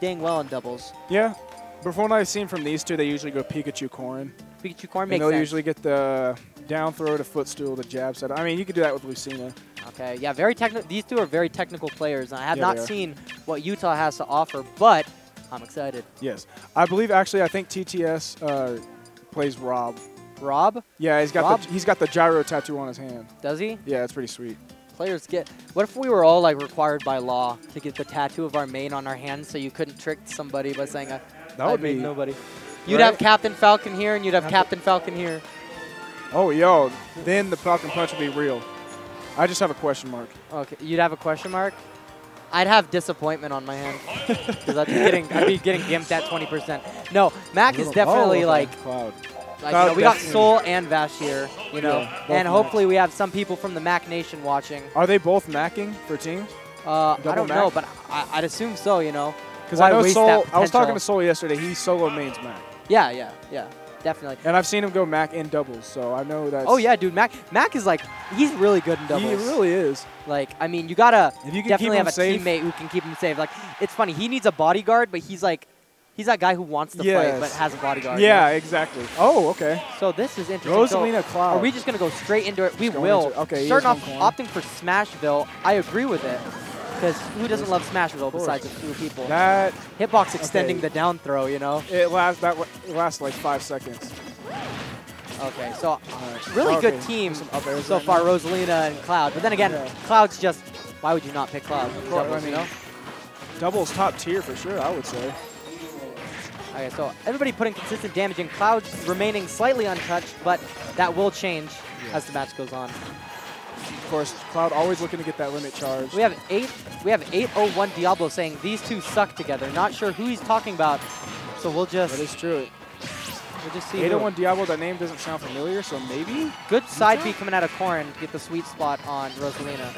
dang well in doubles. Yeah. But from what I've seen from these two, they usually go Pikachu Corrin. Pikachu Corrin And makes they'll sense. usually get the down throw to footstool, to jab set. I mean, you could do that with Lucina. Okay, yeah, very technical. These two are very technical players. and I have Yeah, not seen what Utah has to offer, but I'm excited. Yes. I believe, actually, I think TSS uh, plays Rob. Rob, Yeah, he's got Rob? the he's got the gyro tattoo on his hand. does he? Yeah, it's pretty sweet. Players get. What if we were all like required by law to get the tattoo of our main on our hands, so you couldn't trick somebody by saying I, That would be. nobody. You'd Right? have Captain Falcon here, and you'd have Captain- Falcon here. Oh, yo, then the Falcon Punch would be real. I just have a question mark. Okay, you'd have a question mark. I'd have disappointment on my hand because I'd be getting I'd be getting gimped at 20%. No, Mac is definitely like Cloud. Like, you know, we got Soul and Vash here, you know, Yeah, and hopefully we have some people from the Mac Nation watching. Are they both macking for teams? Uh, I don't know, but I, I'd assume so, you know. Because I know Soul. I was talking to Soul yesterday. He solo mains Mac, Yeah, yeah, yeah, definitely. and I've seen him go Mac in doubles, so I know that. Oh yeah, dude, Mac Mac is like he's really good in doubles. he really is. like I mean, you gotta If you definitely have a safe, teammate who can keep him safe. Like it's funny, he needs a bodyguard, but he's like he's that guy who wants to fight but has a bodyguard. Yeah, know? exactly. Oh, okay. So this is interesting. So Rosalina Cloud. Are we just gonna go straight into it? We going will. into- okay, Starting off going opting for Smashville. I agree with it. Because who doesn't love Smashville besides a few people? that Hitbox extending Okay. the down throw, you know? it lasts that it lasts like five seconds. Okay, so really Okay, good team some up airs so right far, now. Rosalina and Cloud. But then again, Yeah. Cloud's just, why would you not pick Cloud? I Doubles, you mean, know? Doubles top tier for sure, I would say. Okay, so everybody putting consistent damage in. Cloud remaining slightly untouched, but that will change as the match goes on. Of course, Cloud always looking to get that limit charge. We have eight. We have 801 Diablo saying these two suck together. Not sure who he's talking about, so we'll just that is true. we'll just see. who- 801 Diablo, that name doesn't sound familiar, so maybe? Good side B coming out of Corrin to get the sweet spot on Rosalina.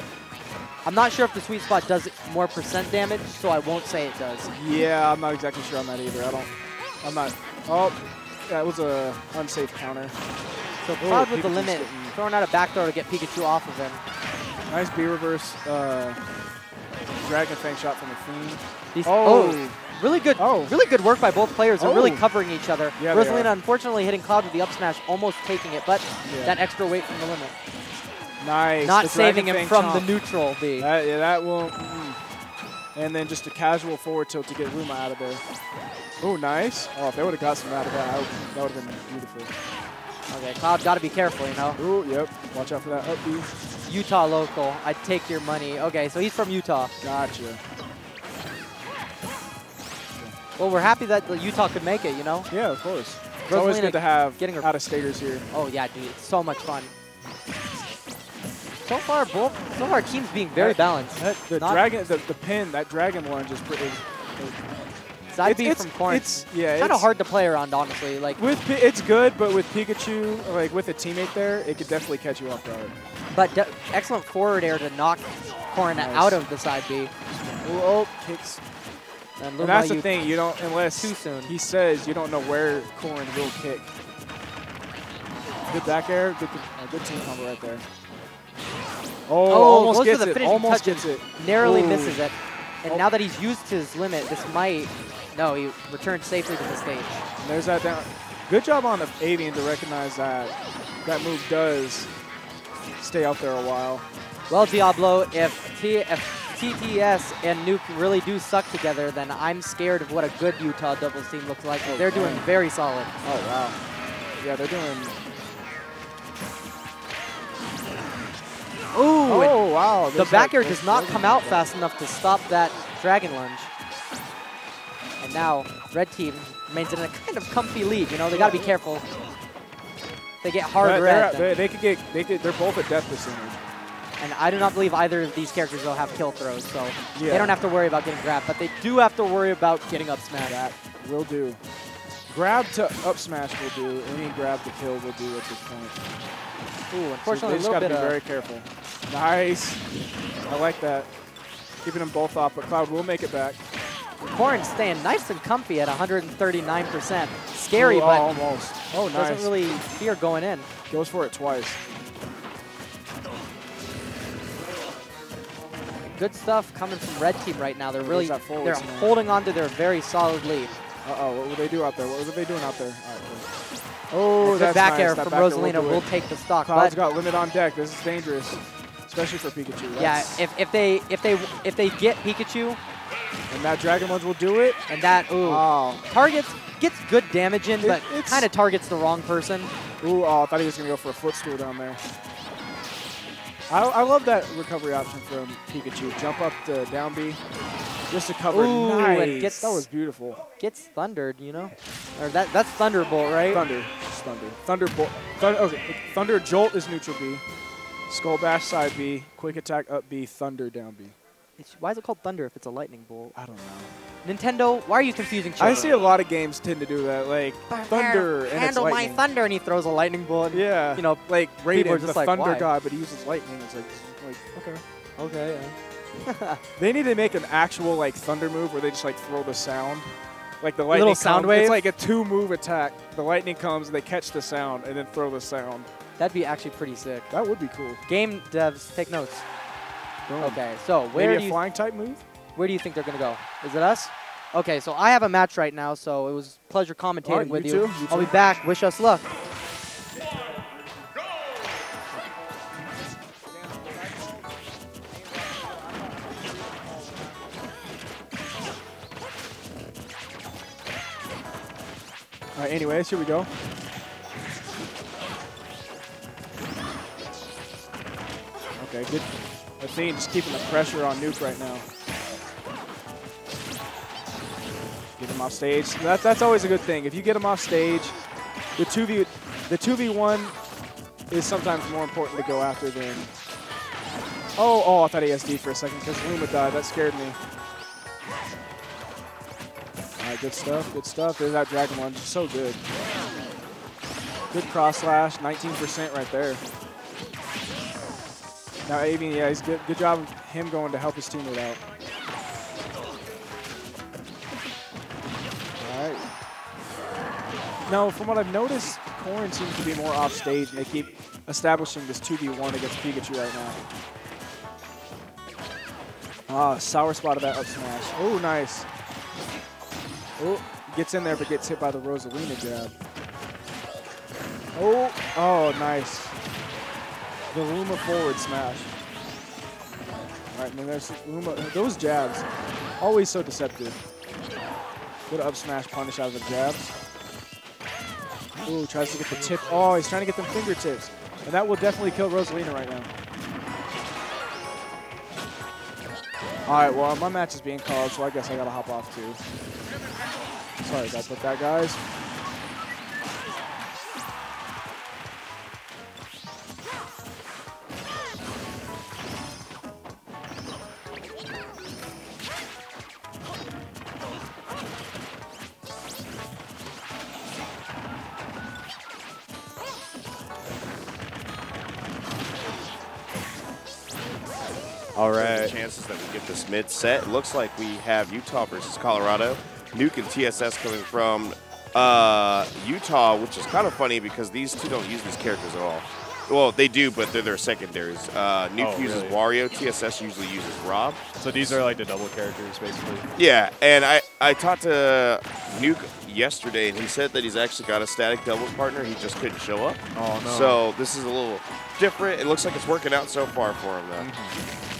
I'm not sure if the sweet spot does more percent damage, so I won't say it does. Yeah, I'm not exactly sure on that either. I don't, I'm not, oh, that was a unsafe counter. So Cloud with the limit, getting- throwing out a back throw to get Pikachu off of him. Nice B reverse, uh, Dragon Fang shot from the Fiend. These, Oh. oh, really good, Oh. really good work by both players. They're really Oh. covering each other. Yeah, Rosalina unfortunately hitting Cloud with the up smash, almost taking it, but Yeah. that extra weight from the limit. Nice. Not the saving him from the neutral B. That, yeah, that will. Mm. And then just a casual forward tilt to get Luma out of there. Oh, nice. Oh, if they would have got some out of that, would, that would have been beautiful. Okay, Cloud got to be careful, you know. Oh, yep. Watch out for that up B. Utah local, I'd take your money. Okay, so he's from Utah. Gotcha. Well, we're happy that Utah could make it, you know. Yeah, of course. It's always good to have getting her- out-of-staters here. Oh yeah, dude, it's so much fun. So far, both so far teams being very That- balanced. That, the Not- dragon, the, the pin, that dragon lunge is pretty. B it's, from Corrin. It's yeah, kind of hard to play around, honestly. Like, With it's good, but with Pikachu, like with a teammate there, it could definitely catch you off guard. but excellent forward air to knock Corrin Nice. out of the side B. Oh, oh kicks. And, And that's the thing, you don't unless too soon. he says you don't know where Corrin will kick. Good back air, good, good team combo right there. Oh, Oh, almost gets the it, almost gets it. Narrowly Ooh. misses it. And Oh. now that he's used his limit, this might. No, he returned safely to the stage. And there's that down. Good job on the Avian to recognize that that move does stay out there a while. Well, Diablo, if, T- if TSS and Newk really do suck together, then I'm scared of what a good Utah doubles team looks like. Oh, They're doing very solid. Oh wow. Yeah, they're doing. Ooh, Oh wow. the back air does not come out fast enough to stop that Dragon Lunge. Now, Red Team remains in a kind of comfy lead. You know, they got to be careful. They get hard They're- red. they're- They, they could get. They could. They're both at death percentage. And I do not believe either of these characters will have kill throws, so they don't have to worry about getting grabbed. But they do have to worry about getting up smash. That will do. Grab to up smash will do. Any grab to kill will do at this point. Ooh, So unfortunately, they just got to be very careful. Nice. I like that. Keeping them both off, but Cloud will make it back. Corrin staying nice and comfy at 139%. Scary, Ooh, but almost. Oh, nice. doesn't really fear going in. Goes for it twice. good stuff coming from red team right now. They're really they're holding on to their very solid lead. Uh-oh, what would they do out there? What were they doing out there? All right. Oh, good that's back nice. air That from back air will Rosalina will take the stock. Cloud's got limit on deck. This is dangerous, especially for Pikachu. yeah, if, if they if they if they get Pikachu and that Dragon Lunge will do it. and that ooh Oh, targets gets good damage in, It- but kind of targets the wrong person. ooh, oh, I thought he was gonna go for a footstool down there. I, I love that recovery option from Pikachu. Jump up to down B, just to cover. Ooh, nice. gets- that was beautiful. Gets thundered, you know, or that that's Thunderbolt, right? Thunder, just thunder. Thunderbolt. Thunder. Okay, Thunder Jolt is neutral B. Skull Bash side B. Quick attack up B. Thunder down B. It's- why is it called Thunder if it's a lightning bolt? I don't know. Nintendo, why are you confusing children? I see a lot of games tend to do that, like Thunder and it's handle my thunder, and he throws a lightning bolt. and, Yeah, you know, like Raiden, just the like, Thunder why? God, but he uses lightning. It's like, like okay. okay. yeah. They need to make an actual like Thunder move where they just like throw the sound, like the lightning. Little sound comes- wave? It's like a two-move attack. The lightning comes, they catch the sound, and then throw the sound. That'd be actually pretty sick. That would be cool. Game devs, take notes. Boom. Okay, so where Maybe do a you flying type move. where do you think they're gonna go? Is it us? Okay, so I have a match right now, so it was a pleasure commentating Alright, with you you I'll be back. Wish us luck. All right. Anyways, here we go. Okay, good. Ethene just keeping the pressure on Newk right now. Get him off stage. That, that's always a good thing. If you get him off stage, the two v the two v one is sometimes more important to go after than. Oh, oh! I thought ASD for a second because Luma died. That scared me. All right, good stuff. Good stuff. There's that Dragon Lunge. So good. Good cross slash. 19% right there. Now Avian, yeah, he's good. Good job of him going to help his teammate out. All right. Now, from what I've noticed, Corrin seems to be more off stage, and they keep establishing this 2v1 against Pikachu right now. Ah, sour spot of that up smash. Oh, nice. Oh, gets in there, but gets hit by the Rosalina jab. Oh, oh, nice. The Luma forward smash. All right, and then there's Luma. Those jabs, always so deceptive. Good up smash punish out of the jabs. Ooh, tries to get the tip. Oh, he's trying to get them fingertips. And that will definitely kill Rosalina right now. All right, well, my match is being called, so I guess I gotta hop off too. Sorry about that, guys. All right. Chances that we get this mid set. Looks like we have Utah versus Colorado. Newk and TSS coming from uh, Utah, which is kind of funny because these two don't use these characters at all. Well, they do, but they're their secondaries. Uh, Newk Oh, uses really? Wario. TSS usually uses Rob. So these are like the double characters, basically. Yeah, and I, I talked to Newk yesterday, and he said that he's actually got a static doubles partner. He just couldn't show up. Oh no. So this is a little different. It looks like it's working out so far for him, though. Mm-hmm.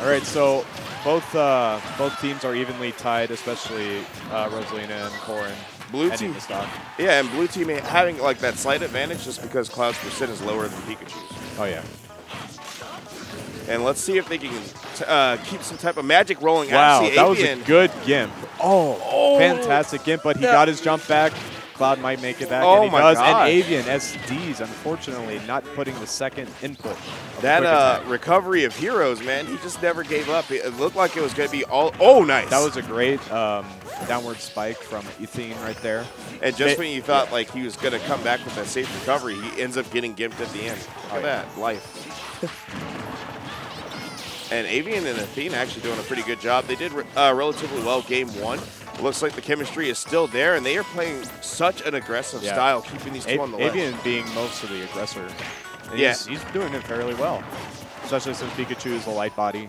All right, so both uh, both teams are evenly tied, especially uh, Rosalina and Corrin. Blue team- to stock. Yeah, and blue team having like that slight advantage just because Cloud's percent is lower than Pikachu's. Oh yeah. And let's see if they can t- uh, keep some type of magic rolling. Wow, Actually, that was a good gimp. Oh, Oh. fantastic gimp! But he got his jump back. Cloud might make it back, Oh and he my does. gosh. And Avian SDs, unfortunately, not putting the second input. that uh, recovery of heroes, man, he just never gave up. It, it looked like it was going to be all. Oh, nice. that was a great um, downward spike from Ethene right there. And just They- when you thought like he was going to come back with that safe recovery, he ends up getting gimped at the end. Look Oh, at yeah. that life. and Avian and Athena actually doing a pretty good job. They did uh, relatively well game one. It looks like the chemistry is still there, and they are playing such an aggressive Yeah. style, keeping these two A- on the ledge. Avian being most of the aggressor. And Yeah. He's, he's doing it fairly well, especially since Pikachu is a light body.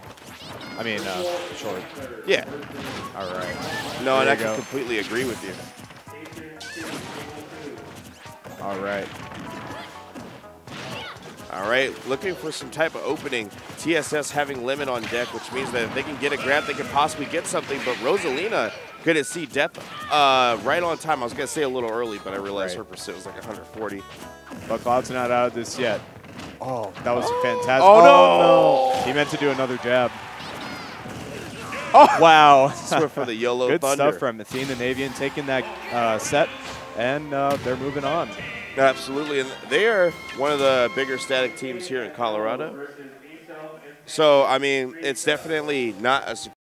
I mean, uh, short. Yeah. All right. No, and I you can completely agree with you. All right. All right, looking for some type of opening. TSS having limit on deck, which means that if they can get a grab, they can possibly get something. But Rosalina couldn't see depth uh, right on time. I was going to say a little early, but I realized Right. her pursuit was like 140. But Cloud's not out of this yet. Oh, that was fantastic. Oh, no! He meant to do another jab. Oh, wow. Swift for the YOLO Good Thunder. stuff from Athena Navian taking that uh, set, and uh, they're moving on. Absolutely, and they are one of the bigger static teams here in Colorado. So, I mean, it's definitely not a